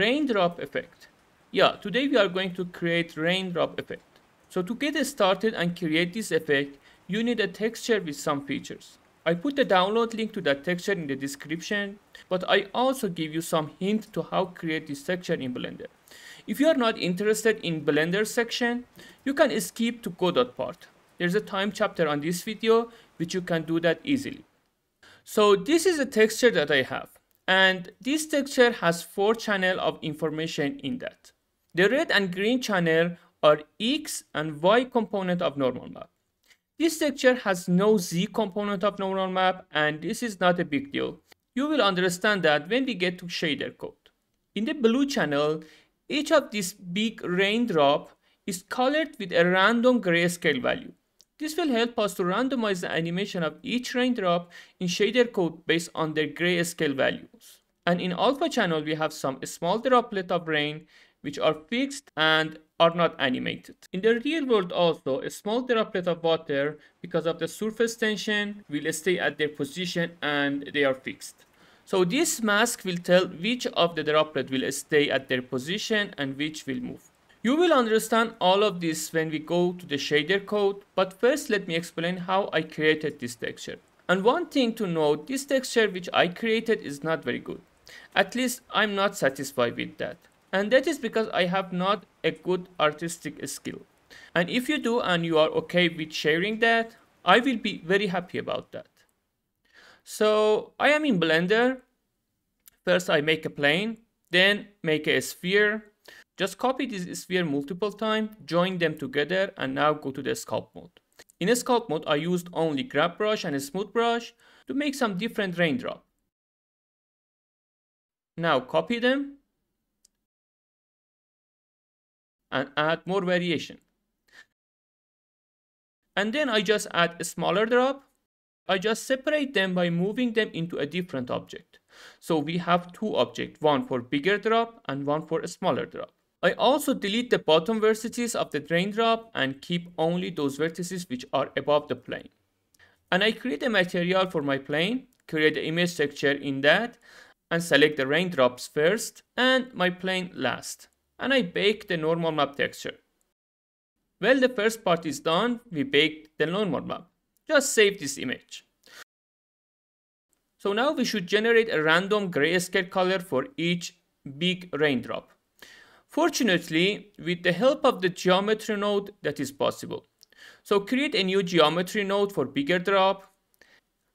Raindrop effect. Yeah, today we are going to create raindrop effect. So to get started and create this effect, you need a texture with some features. I put the download link to that texture in the description, but I also give you some hint to how create this texture in Blender. If you are not interested in Blender section, you can skip to Godot There's a time chapter on this video, which you can do that easily. So this is a texture that I have. And this texture has four channel of information in that. The red and green channel are X and Y component of normal map. This texture has no Z component of normal map and this is not a big deal. You will understand that when we get to shader code. In the blue channel, each of these big raindrop is colored with a random grayscale value. This will help us to randomize the animation of each raindrop in shader code based on their grayscale values. And in alpha channel, we have some small droplet of rain which are fixed and are not animated. In the real world also, a small droplet of water because of the surface tension will stay at their position and they are fixed. So this mask will tell which of the droplet will stay at their position and which will move. You will understand all of this when we go to the shader code, but first let me explain how I created this texture. And one thing to note, this texture which I created is not very good. At least I'm not satisfied with that and that is because I have not a good artistic skill. And if you do and you are okay with sharing that, I will be very happy about that. So I am in Blender. First I make a plane, then make a sphere. Just copy this sphere multiple times, join them together and now go to the sculpt mode. In sculpt mode, I used only grab brush and a smooth brush to make some different raindrop. Now copy them and add more variation. And then I just add a smaller drop. I just separate them by moving them into a different object. So we have two objects, one for bigger drop and one for a smaller drop. I also delete the bottom vertices of the raindrop and keep only those vertices which are above the plane. And I create a material for my plane, create the image texture in that, and select the raindrops first and my plane last and I bake the normal map texture. Well, the first part is done, we baked the normal map. Just save this image. So now we should generate a random grayscale color for each big raindrop. Fortunately, with the help of the geometry node, that is possible. So create a new geometry node for bigger drop,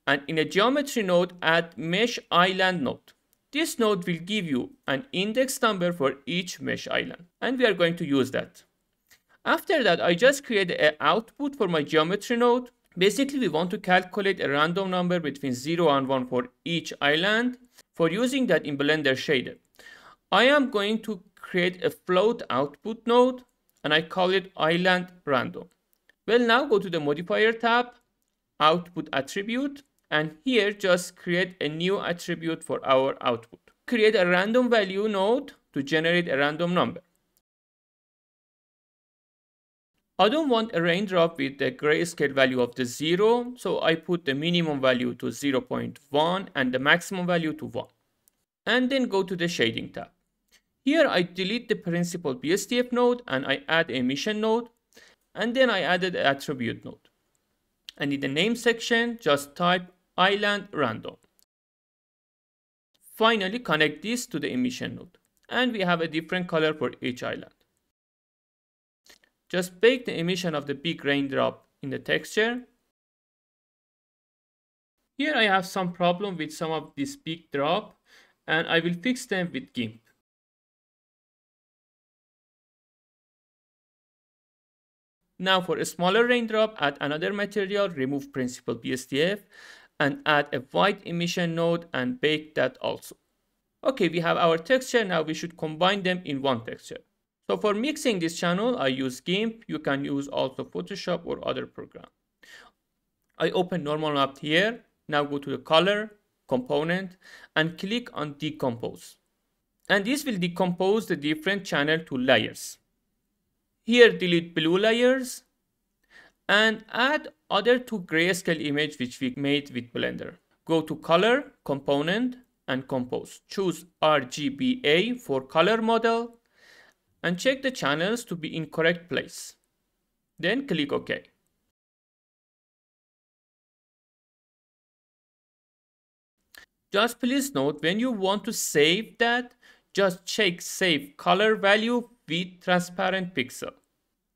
and in a geometry node, add mesh island node. This node will give you an index number for each mesh island, and we are going to use that. After that, I just create an output for my geometry node. Basically, we want to calculate a random number between 0 and 1 for each island for using that in Blender Shader. I am going to create a float output node and I call it island random. Well, now go to the modifier tab, output attribute, and here just create a new attribute for our output. Create a random value node to generate a random number. I don't want a raindrop with the grayscale value of the 0, so I put the minimum value to 0.1 and the maximum value to 1. And then go to the shading tab. Here I delete the principal BSDF node and I add a emission node and then I added an attribute node. And in the name section, just type island random. Finally, connect this to the emission node. And we have a different color for each island. Just bake the emission of the big raindrop in the texture. Here I have some problem with some of this big drop and I will fix them with GIMP. Now for a smaller raindrop, add another material, remove principal BSDF and add a white emission node and bake that also. Okay, we have our texture. Now we should combine them in one texture. So for mixing this channel, I use GIMP. You can use also Photoshop or other program. I open normal map here. Now go to the color component and click on decompose. And this will decompose the different channel to layers. Here delete blue layers and add other two grayscale image which we made with Blender. Go to color, component, and compose. Choose RGBA for color model and check the channels to be in correct place. Then click OK. Just please note when you want to save that, just check save color value with transparent pixel.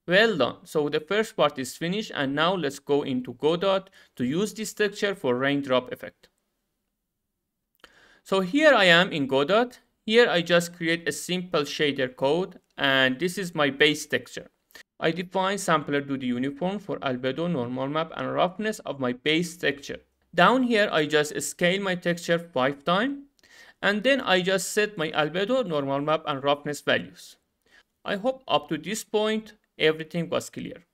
Well done. So the first part is finished and now let's go into Godot to use this texture for raindrop effect. So here I am in Godot. Here I just create a simple shader code and this is my base texture. I define sampler2D uniform for albedo, normal map and roughness of my base texture. Down here, I just scale my texture five times. And then I just set my albedo, normal map, and roughness values. I hope up to this point, everything was clear.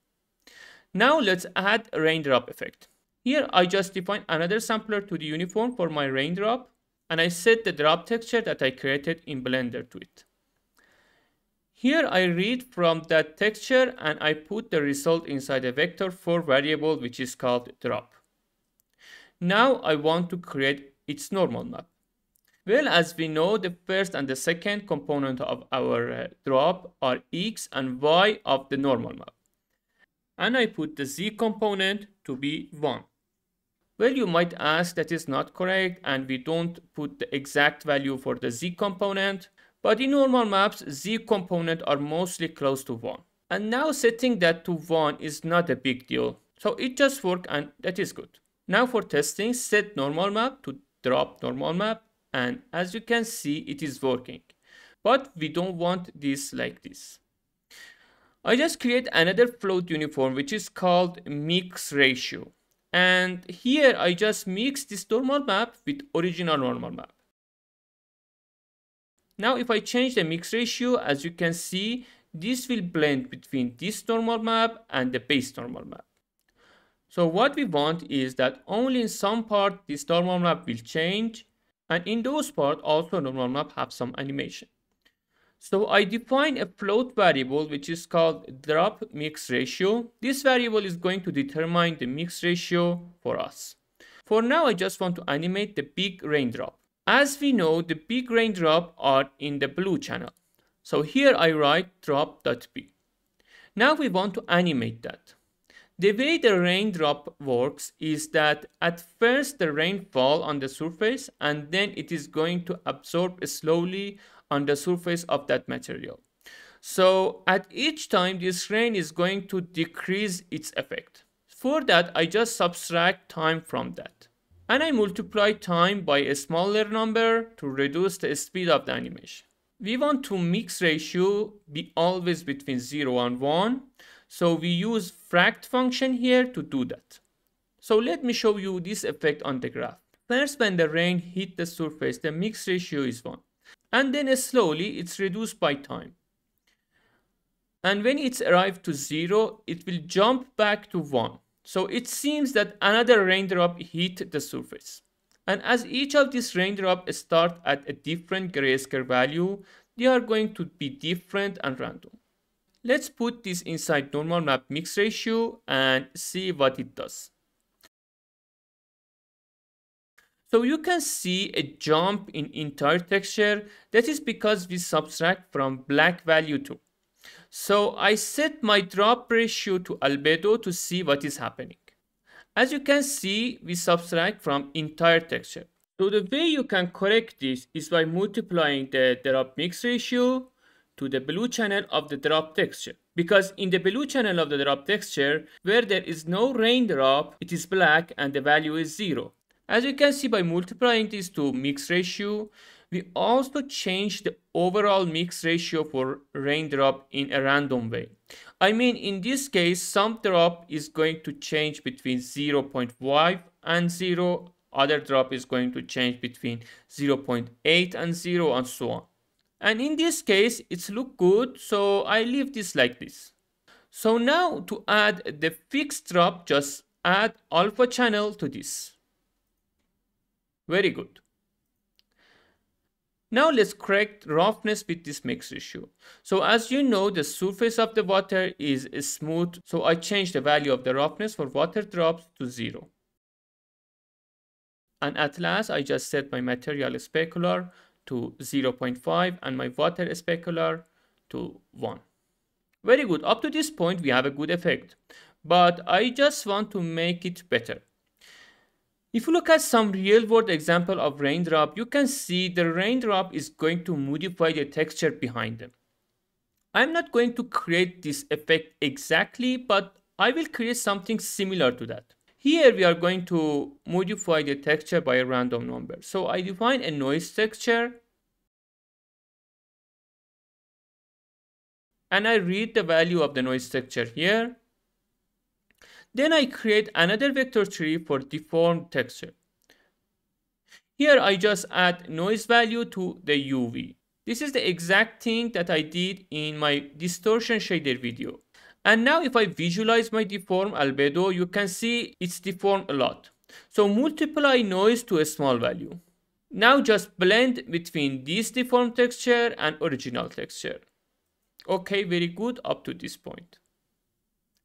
Now let's add raindrop effect. Here I just define another sampler2D uniform for my raindrop and I set the drop texture that I created in Blender to it. Here I read from that texture and I put the result inside a vector4 variable which is called drop. Now I want to create its normal map. Well, as we know, the first and the second component of our uh, drop are x and y of the normal map. And I put the z component to be 1. Well, you might ask that is not correct and we don't put the exact value for the z component. But in normal maps, z component are mostly close to 1. And now setting that to 1 is not a big deal. So it just works and that is good. Now for testing, set normal map to drop normal map. And as you can see, it is working. But we don't want this like this. I just create another float uniform, which is called mix ratio. And here I just mix this normal map with original normal map. Now if I change the mix ratio, as you can see, this will blend between this normal map and the base normal map. So what we want is that only in some part this normal map will change and in those part also normal map have some animation. So I define a float variable which is called drop mix ratio. This variable is going to determine the mix ratio for us. For now I just want to animate the big raindrop. As we know the big raindrop are in the blue channel. So here I write drop.b. Now we want to animate that. The way the raindrop works is that at first the rain fall on the surface and then it is going to absorb slowly on the surface of that material. So at each time this rain is going to decrease its effect. For that I just subtract time from that. And I multiply time by a smaller number to reduce the speed of the animation. We want to mix ratio be always between 0 and 1 so we use fract function here to do that. So let me show you this effect on the graph. First, when the rain hit the surface, the mix ratio is 1. And then slowly, it's reduced by time. And when it's arrived to 0, it will jump back to 1. So it seems that another raindrop hit the surface. And as each of these raindrops start at a different grayscale value, they are going to be different and random. Let's put this inside normal map mix ratio and see what it does. So you can see a jump in entire texture. That is because we subtract from black value too. So I set my drop ratio to albedo to see what is happening. As you can see, we subtract from entire texture. So the way you can correct this is by multiplying the drop mix ratio to the blue channel of the drop texture. Because in the blue channel of the drop texture, where there is no raindrop, it is black and the value is zero. As you can see by multiplying these two mix ratio, we also change the overall mix ratio for raindrop in a random way. I mean, in this case, some drop is going to change between 0.5 and 0, other drop is going to change between 0.8 and 0 and so on. And in this case, it's look good, so I leave this like this. So now to add the fixed drop, just add alpha channel to this. Very good. Now let's correct roughness with this mix ratio. So as you know, the surface of the water is smooth. So I change the value of the roughness for water drops to zero. And at last, I just set my material specular to 0.5 and my water specular to 1. Very good. Up to this point, we have a good effect. But I just want to make it better. If you look at some real world example of raindrop, you can see the raindrop is going to modify the texture behind them. I'm not going to create this effect exactly, but I will create something similar to that. Here we are going to modify the texture by a random number. So I define a noise texture and I read the value of the noise texture here. Then I create another vector3 for deformed texture. Here I just add noise value to the UV. This is the exact thing that I did in my distortion shader video. And now if I visualize my deform albedo, you can see it's deformed a lot. So multiply noise to a small value. Now just blend between this deformed texture and original texture. Okay, very good up to this point.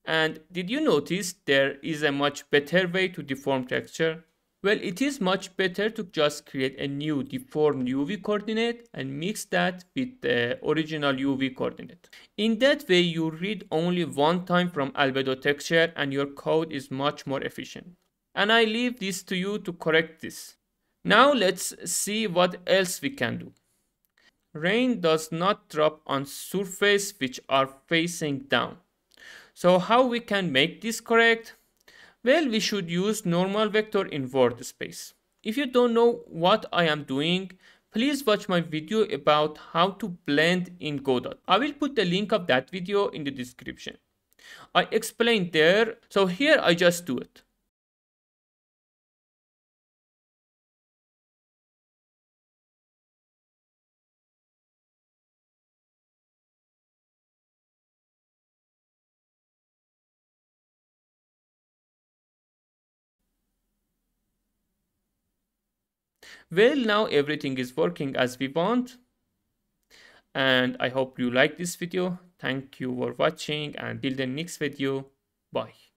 And did you notice there is a much better way to deform texture? Well, it is much better to just create a new deformed UV coordinate and mix that with the original UV coordinate. In that way, you read only one time from albedo texture and your code is much more efficient. And I leave this to you to correct this. Now let's see what else we can do. Rain does not drop on surface which are facing down. So how we can make this correct? Well, we should use normal vector in world space. If you don't know what I am doing, please watch my video about how to blend in Godot. I will put the link of that video in the description. I explained there, so here I just do it. Well, now everything is working as we want. And I hope you like this video. Thank you for watching and till the next video. Bye.